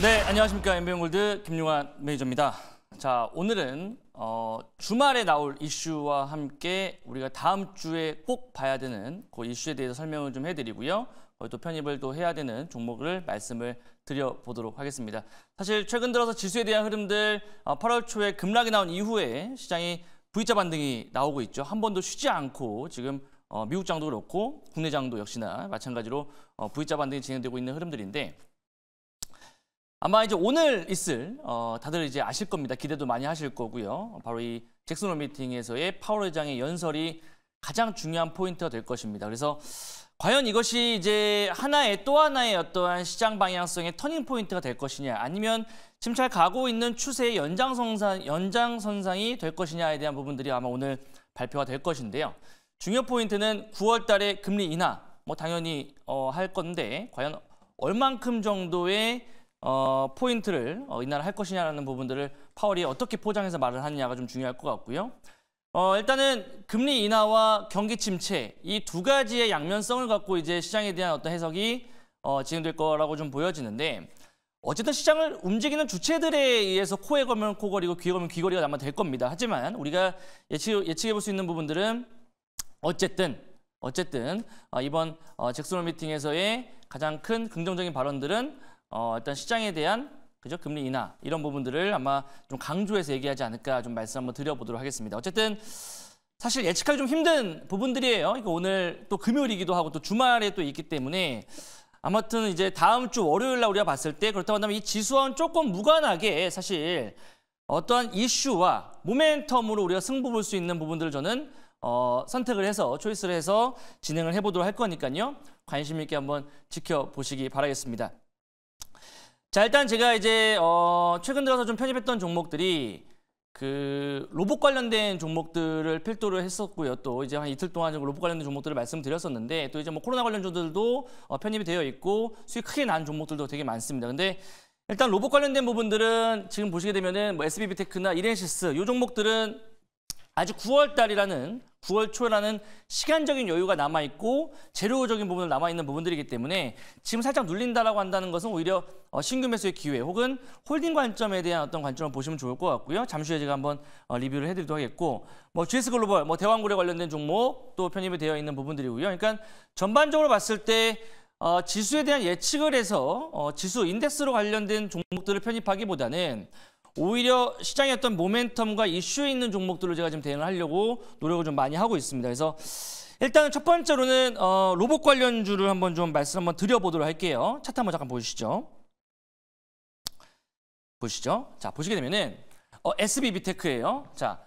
네, 안녕하십니까. 엠비용골드 김용환 매니저입니다. 자, 오늘은 어, 주말에 나올 이슈와 함께 우리가 다음 주에 꼭 봐야 되는 그 이슈에 대해서 설명을 좀 해드리고요. 어, 또 편입을 또 해야 되는 종목을 말씀을 드려보도록 하겠습니다. 사실 최근 들어서 지수에 대한 흐름들 어, 8월 초에 급락이 나온 이후에 시장이 V자 반등이 나오고 있죠. 한 번도 쉬지 않고 지금 어, 미국 장도 그렇고 국내 장도 역시나 마찬가지로 어, V자 반등이 진행되고 있는 흐름들인데 아마 이제 오늘 있을 어, 다들 이제 아실 겁니다. 기대도 많이 하실 거고요. 바로 이 잭슨홀 미팅에서의 파월 회장의 연설이 가장 중요한 포인트가 될 것입니다. 그래서 과연 이것이 이제 하나의 또 하나의 어떠한 시장 방향성의 터닝 포인트가 될 것이냐 아니면 지금 잘 가고 있는 추세의 연장선상, 연장선상이 될 것이냐에 대한 부분들이 아마 오늘 발표가 될 것인데요. 중요 포인트는 9월 달에 금리 인하 뭐 당연히 어, 할 건데 과연 얼만큼 정도의 어, 포인트를 어, 인하를 할 것이냐라는 부분들을 파월이 어떻게 포장해서 말을 하느냐가 좀 중요할 것 같고요. 어, 일단은 금리 인하와 경기 침체 이 두 가지의 양면성을 갖고 이제 시장에 대한 어떤 해석이 어, 진행될 거라고 좀 보여지는데 어쨌든 시장을 움직이는 주체들에 의해서 코에 걸면 코걸이고 귀에 걸면 귀걸이가 아마 될 겁니다. 하지만 우리가 예측, 예측해 볼 수 있는 부분들은 어쨌든 어쨌든 어, 이번 어, 잭슨홀 미팅에서의 가장 큰 긍정적인 발언들은 어, 일단 시장에 대한 그죠 금리 인하 이런 부분들을 아마 좀 강조해서 얘기하지 않을까 좀 말씀 한번 드려보도록 하겠습니다. 어쨌든 사실 예측하기 좀 힘든 부분들이에요. 이거 오늘 또 금요일이기도 하고 또 주말에 또 있기 때문에 아무튼 이제 다음 주 월요일 날 우리가 봤을 때 그렇다고 한다면 이 지수와는 조금 무관하게 사실 어떠한 이슈와 모멘텀으로 우리가 승부 볼 수 있는 부분들을 저는 어, 선택을 해서 초이스를 해서 진행을 해보도록 할 거니까요. 관심 있게 한번 지켜보시기 바라겠습니다. 자 일단 제가 이제 어, 최근 들어서 좀 편입했던 종목들이 그 로봇 관련된 종목들을 필두로 했었고요. 또 이제 한 이틀 동안 로봇 관련된 종목들을 말씀드렸었는데 또 이제 뭐 코로나 관련주들도 어, 편입이 되어 있고 수익 크게 난 종목들도 되게 많습니다. 근데 일단 로봇 관련된 부분들은 지금 보시게 되면은 뭐 SBB테크나 이렌시스 이 종목들은 아직 9월 달이라는 9월 초라는 시간적인 여유가 남아 있고 재료적인 부분을 남아 있는 부분들이기 때문에 지금 살짝 눌린다라고 한다는 것은 오히려 어, 신규 매수의 기회 혹은 홀딩 관점에 대한 어떤 관점을 보시면 좋을 것 같고요. 잠시 후에 제가 한번 어, 리뷰를 해드리도록 하겠고 뭐 GS 글로벌, 뭐 대왕고래 관련된 종목 또 편입이 되어 있는 부분들이고요. 그러니까 전반적으로 봤을 때 어, 지수에 대한 예측을 해서 어, 지수 인덱스로 관련된 종목들을 편입하기보다는 오히려 시장의 어떤 모멘텀과 이슈에 있는 종목들로 제가 지금 대응을 하려고 노력을 좀 많이 하고 있습니다. 그래서 일단은 첫 번째로는 어, 로봇 관련주를 한번 좀 말씀 한번 드려보도록 할게요. 차트 한번 잠깐 보시죠. 보시죠. 자 보시게 되면은 어, SBB테크예요. 자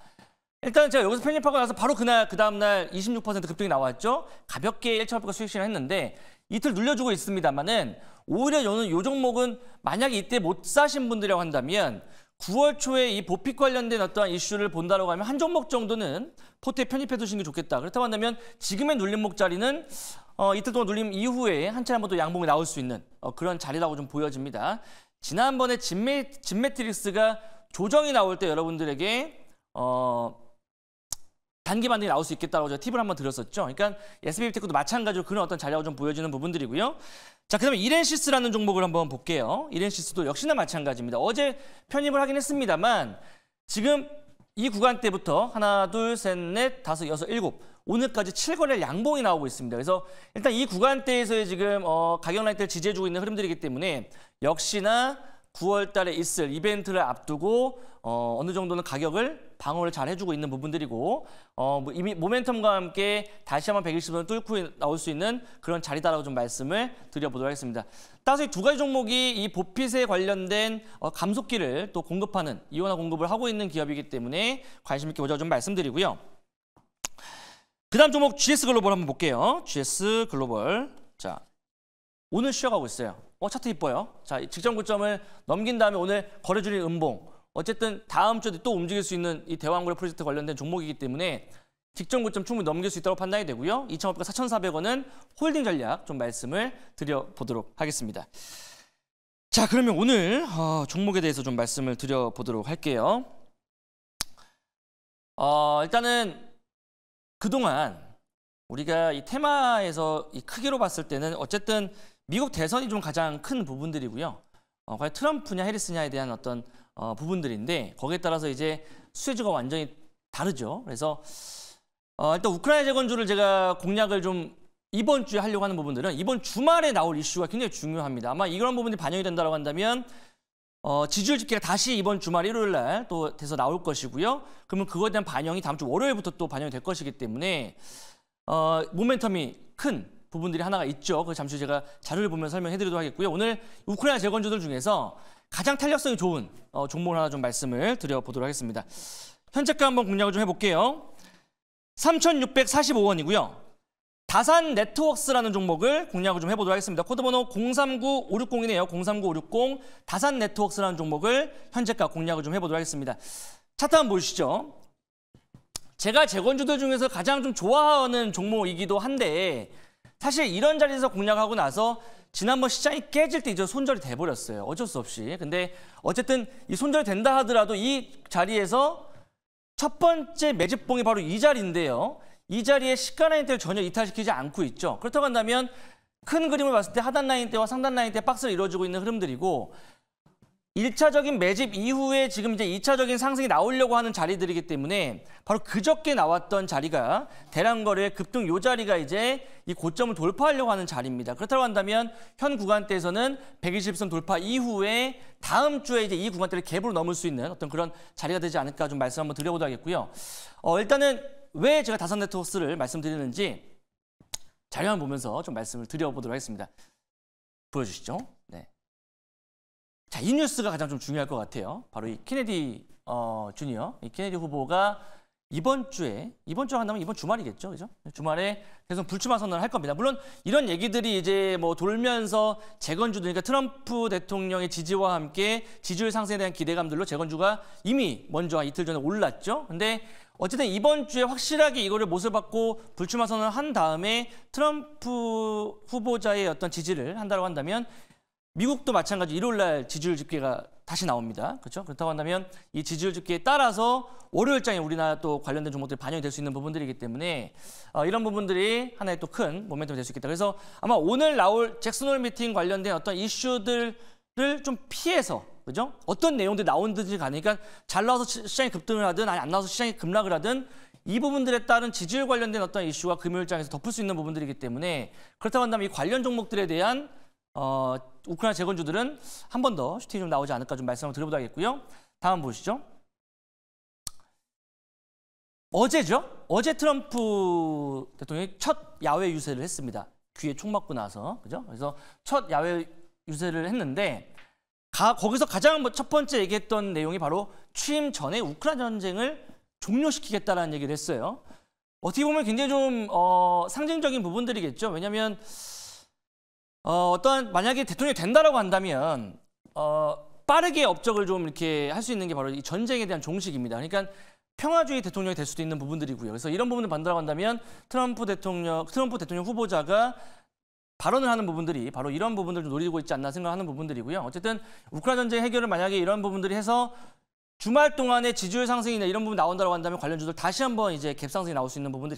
일단 제가 여기서 편입하고 나서 바로 그날 그 다음 날 26% 급등이 나왔죠. 가볍게 1,800가 수익 실현 했는데 이틀 눌려주고 있습니다만은 오히려 저는 이 종목은 만약에 이때 못 사신 분들이라고 한다면 9월 초에 이 보픽 관련된 어떠한 이슈를 본다라고 하면 한 종목 정도는 포트에 편입해 두시는 게 좋겠다. 그렇다고 한다면 지금의 눌림목 자리는 어, 이틀 동안 눌림 이후에 한 차례 한 번 더 양봉이 나올 수 있는 어, 그런 자리라고 좀 보여집니다. 지난번에 진메, 진메트릭스가 조정이 나올 때 여러분들에게 어, 단기 반등이 나올 수 있겠다고 제가 팁을 한번 드렸었죠. 그러니까 SBB테크도 마찬가지로 그런 어떤 자리하고 좀 보여지는 부분들이고요. 자, 그다음에 이렌시스라는 종목을 한번 볼게요. 이렌시스도 역시나 마찬가지입니다. 어제 편입을 하긴 했습니다만 지금 이 구간대부터 하나, 둘, 셋, 넷, 다섯, 여섯, 일곱 오늘까지 7거래 양봉이 나오고 있습니다. 그래서 일단 이 구간대에서의 지금 어, 가격 라인대를 지지해주고 있는 흐름들이기 때문에 역시나 9월 달에 있을 이벤트를 앞두고 어, 어느 정도는 가격을 방어를 잘 해주고 있는 부분들이고 어, 뭐 이미 모멘텀과 함께 다시 한번 120원 뚫고 나올 수 있는 그런 자리다라고 좀 말씀을 드려보도록 하겠습니다. 따라서 이두 가지 종목이 이 보핏에 관련된 어, 감속기를 또 공급하는 이온화 공급을 하고 있는 기업이기 때문에 관심 있게 보자고 좀 말씀드리고요. 그 다음 종목 GS 글로벌 한번 볼게요. GS 글로벌. 자, 오늘 쉬어가고 있어요. 어, 차트 이뻐요. 자, 직전 고점을 넘긴 다음에 오늘 거래줄이 음봉. 어쨌든 다음 주에 또 움직일 수 있는 이 대왕고래 프로젝트 관련된 종목이기 때문에 직전 고점 충분히 넘길 수 있다고 판단이 되고요. 2,500과 4,400원은 홀딩 전략 좀 말씀을 드려보도록 하겠습니다. 자, 그러면 오늘 어, 종목에 대해서 좀 말씀을 드려보도록 할게요. 어, 일단은 그동안 우리가 이 테마에서 이 크기로 봤을 때는 어쨌든 미국 대선이 좀 가장 큰 부분들이고요. 어, 과연 트럼프냐 해리스냐에 대한 어떤 어, 부분들인데 거기에 따라서 이제 수혜주가 완전히 다르죠. 그래서 어, 일단 우크라이나 재건주를 제가 공략을 좀 이번 주에 하려고 하는 부분들은 이번 주말에 나올 이슈가 굉장히 중요합니다. 아마 이런 부분이 반영이 된다고 한다면 어, 지지율 집계가 다시 이번 주말 일요일 날 또 돼서 나올 것이고요. 그러면 그거에 대한 반영이 다음 주 월요일부터 또 반영이 될 것이기 때문에 어, 모멘텀이 큰 부분들이 하나가 있죠. 그 잠시 후 제가 자료를 보면서 설명해 드리도록 하겠고요. 오늘 우크라이나 재건주들 중에서 가장 탄력성이 좋은 어, 종목을 하나 좀 말씀을 드려보도록 하겠습니다. 현재가 한번 공략을 좀 해볼게요. 3,645원이고요. 다산 네트워크스라는 종목을 공략을 좀 해보도록 하겠습니다. 코드번호 039560이네요. 039560 다산 네트워크스라는 종목을 현재가 공략을 좀 해보도록 하겠습니다. 차트 한번 보시죠. 제가 재건주들 중에서 가장 좀 좋아하는 종목이기도 한데 사실 이런 자리에서 공략하고 나서 지난번 시장이 깨질 때 이제 손절이 돼버렸어요. 어쩔 수 없이. 근데 어쨌든 이 손절이 된다 하더라도 이 자리에서 첫 번째 매집봉이 바로 이 자리인데요. 이 자리에 시가 라인 대를 전혀 이탈시키지 않고 있죠. 그렇다고 한다면 큰 그림을 봤을 때 하단 라인 대와 상단 라인 대 박스를 이루어지고 있는 흐름들이고 1차적인 매집 이후에 지금 이제 2차적인 상승이 나오려고 하는 자리들이기 때문에 바로 그저께 나왔던 자리가 대량 거래 급등 요 자리가 이제 이 고점을 돌파하려고 하는 자리입니다. 그렇다고 한다면 현 구간대에서는 120선 돌파 이후에 다음 주에 이제 이 구간대를 갭으로 넘을 수 있는 어떤 그런 자리가 되지 않을까 좀 말씀 한번 드려보도록 하겠고요. 어, 일단은 왜 제가 다산 네트워크스를 말씀드리는지 자료만 보면서 좀 말씀을 드려보도록 하겠습니다. 보여주시죠. 네. 자, 이 뉴스가 가장 좀 중요할 것 같아요. 바로 이 케네디 어, 주니어, 이 케네디 후보가 이번 주에 이번 주 한다면 이번 주말이겠죠, 그죠? 주말에 계속 불출마 선언을 할 겁니다. 물론 이런 얘기들이 이제 뭐 돌면서 재건주들, 그러니까 트럼프 대통령의 지지와 함께 지지율 상승에 대한 기대감들로 재건주가 이미 먼저 한 이틀 전에 올랐죠. 근데 어쨌든 이번 주에 확실하게 이거를 못을 받고 불출마 선언을 한 다음에 트럼프 후보자의 어떤 지지를 한다고 한다면 미국도 마찬가지 일요일 날 지지율 집계가 다시 나옵니다. 그렇죠? 그렇다고 한다면 이 지지율 집계에 따라서 월요일장에 우리나라 또 관련된 종목들이 반영이 될 수 있는 부분들이기 때문에 어, 이런 부분들이 하나의 또 큰 모멘텀이 될 수 있겠다. 그래서 아마 오늘 나올 잭슨홀 미팅 관련된 어떤 이슈들을 좀 피해서 그죠? 어떤 내용들이 나온든지 가니까 잘 나와서 시- 시장이 급등을 하든 아니 안 나와서 시장이 급락을 하든 이 부분들에 따른 지지율 관련된 어떤 이슈와 금요일장에서 덮을 수 있는 부분들이기 때문에 그렇다고 한다면 이 관련 종목들에 대한 어, 우크라이나 재건주들은 한 번 더 슈팅이 좀 나오지 않을까 좀 말씀을 드려보도록 하겠고요. 다음 보시죠. 어제죠. 어제 트럼프 대통령이 첫 야외 유세를 했습니다. 귀에 총 맞고 나서 그죠? 그래서 첫 야외 유세를 했는데 가, 거기서 가장 뭐첫 번째 얘기했던 내용이 바로 취임 전에 우크라이나 전쟁을 종료시키겠다라는 얘기를 했어요. 어떻게 보면 굉장히 좀 어, 상징적인 부분들이겠죠. 왜냐하면 어, 어떤 만약에 대통령이 된다라고 한다면 어, 빠르게 업적을 좀 이렇게 할 수 있는 게 바로 이 전쟁에 대한 종식입니다. 그러니까 평화주의 대통령이 될 수도 있는 부분들이고요. 그래서 이런 부분을 반다라고 한다면 트럼프 대통령 트럼프 대통령 후보자가 발언을 하는 부분들이 바로 이런 부분들을 좀 노리고 있지 않나 생각하는 부분들이고요. 어쨌든 우크라이나 전쟁 해결을 만약에 이런 부분들이 해서 주말 동안에 지지율 상승이나 이런 부분 나온다고 한다면 관련 주들 다시 한번 이제 갭 상승이 나올 수 있는 부분들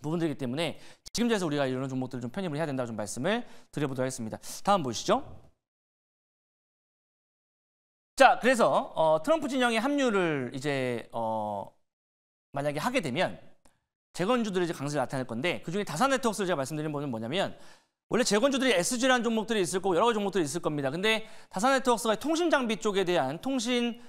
부분들이기 때문에 지금에서 우리가 이런 종목들을 좀 편입을 해야 된다고 좀 말씀을 드려보도록 하겠습니다. 다음 보시죠. 자, 그래서 어, 트럼프 진영의 합류를 이제 어, 만약에 하게 되면 재건주들이 이제 강세를 나타낼 건데 그 중에 다산 네트워크를 제가 말씀드린 부분은 뭐냐면 원래 재건주들이 SG라는 종목들이 있을 거고 여러 종목들이 있을 겁니다. 근데 다산 네트워크가 통신 장비 쪽에 대한 통신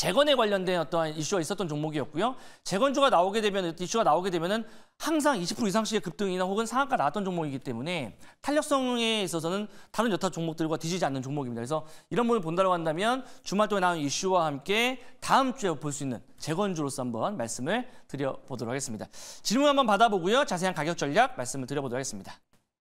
재건에 관련된 어떠한 이슈가 있었던 종목이었고요. 재건주가 나오게 되면 이슈가 나오게 되면은 항상 20% 이상씩의 급등이나 혹은 상한가 나왔던 종목이기 때문에 탄력성에 있어서는 다른 여타 종목들과 뒤지지 않는 종목입니다. 그래서 이런 부분을 본다고 한다면 주말 동안 나온 이슈와 함께 다음 주에 볼 수 있는 재건주로서 한번 말씀을 드려보도록 하겠습니다. 질문 한번 받아보고요. 자세한 가격 전략 말씀을 드려보도록 하겠습니다.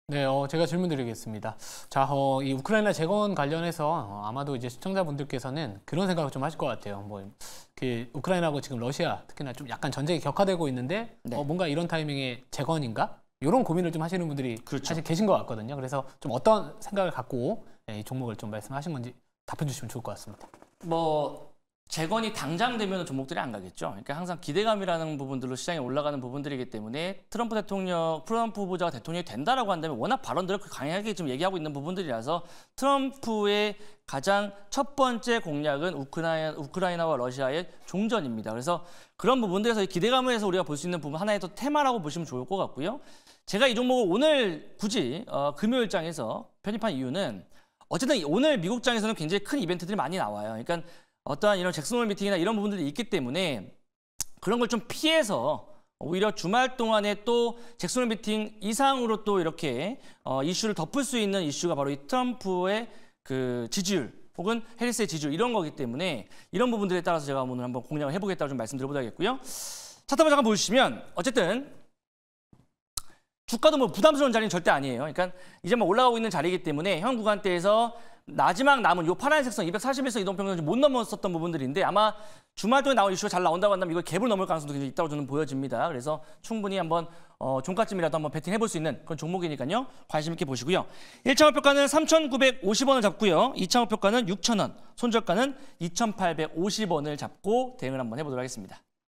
네, 어, 제가 질문 드리겠습니다. 자, 어, 이 우크라이나 재건 관련해서 어, 아마도 이제 시청자분들께서는 그런 생각을 좀 하실 것 같아요. 뭐, 그 우크라이나하고 지금 러시아 특히나 좀 약간 전쟁이 격화되고 있는데 네. 어, 뭔가 이런 타이밍에 재건인가? 이런 고민을 좀 하시는 분들이 그렇죠. 사실 계신 것 같거든요. 그래서 좀 어떤 생각을 갖고 예, 이 종목을 좀 말씀하신 건지 답해 주시면 좋을 것 같습니다. 뭐 재건이 당장 되면 종목들이 안 가겠죠. 그러니까 항상 기대감이라는 부분들로 시장에 올라가는 부분들이기 때문에 트럼프 대통령, 트럼프 후보자가 대통령이 된다라고 한다면 워낙 발언들을 강하게 지금 얘기하고 있는 부분들이라서 트럼프의 가장 첫 번째 공략은 우크라이나, 우크라이나 와 러시아의 종전입니다. 그래서 그런 부분들에서 해서 우리가 볼 수 있는 부분 하나의 또 테마라고 보시면 좋을 것 같고요. 제가 이 종목을 오늘 굳이 어, 금요일장에서 편입한 이유는 어쨌든 오늘 미국장에서는 굉장히 큰 이벤트들이 많이 나와요. 그러니까 어떠한 이런 잭슨홀 미팅이나 이런 부분들이 있기 때문에 그런 걸 좀 피해서 오히려 주말 동안에 또 잭슨홀 미팅 이상으로 또 이렇게 어, 이슈를 덮을 수 있는 이슈가 바로 이 트럼프의 그 지지율 혹은 해리스의 지지율 이런 거기 때문에 이런 부분들에 따라서 제가 오늘 한번 공략을 해보겠다고 좀 말씀드려보자겠고요. 차트 한번 잠깐 보시면 어쨌든 주가도 뭐 부담스러운 자리는 절대 아니에요. 그러니까 이제 뭐 올라가고 있는 자리이기 때문에 현 구간대에서 마지막 남은 요 파란 색 선 241선 이동평균 못 넘었었던 부분들인데 아마 주말 동에 나올 이슈가 잘 나온다고 한다면 이걸 갭을 넘을 가능성도 굉장히 있다고 저는 보여집니다. 그래서 충분히 한번 어, 종가쯤이라도 한번 배팅해 볼 수 있는 그런 종목이니까요. 관심 있게 보시고요. 1차 목표가는 3,950원을 잡고요. 2차 목표가는 6,000원, 손절가는 2,850원을 잡고 대응을 한번 해보도록 하겠습니다.